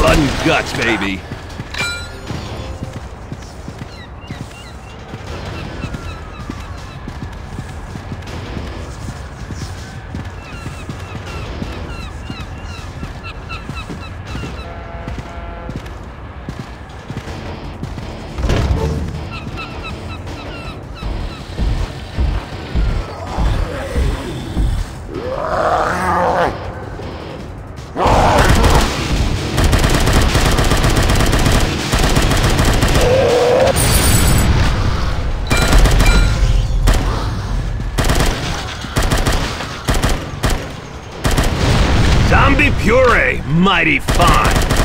Blood and guts, baby. Zombie puree, mighty fine.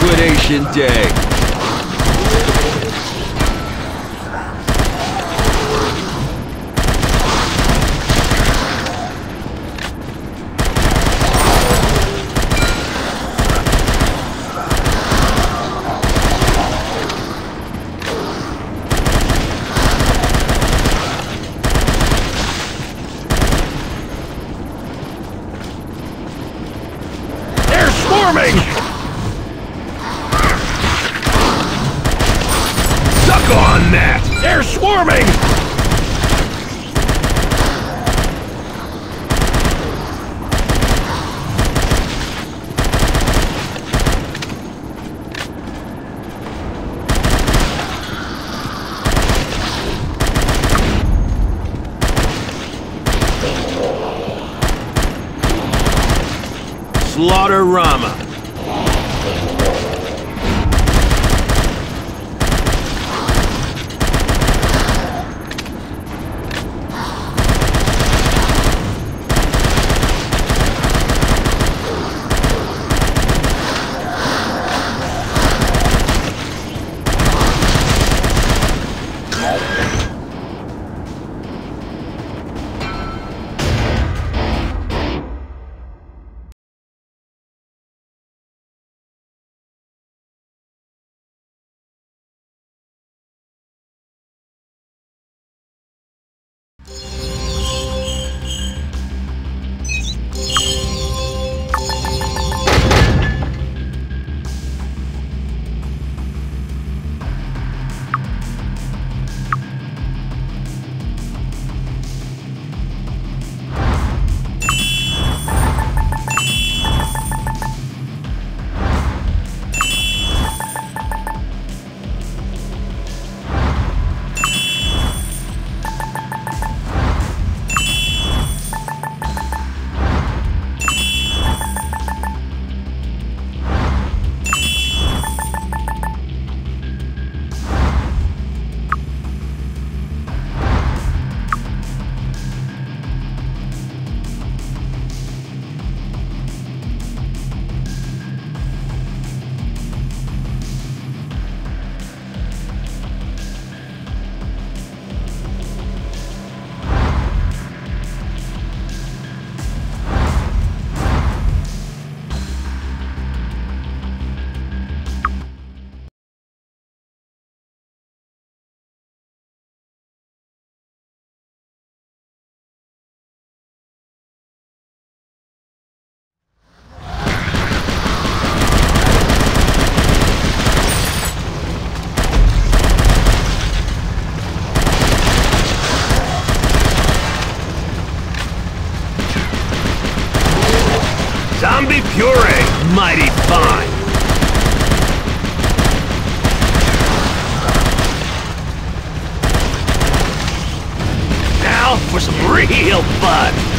Liquidation Day. They're swarming! That! They're swarming! Slaughter-rama. Puree! Mighty fine! Now for some real fun!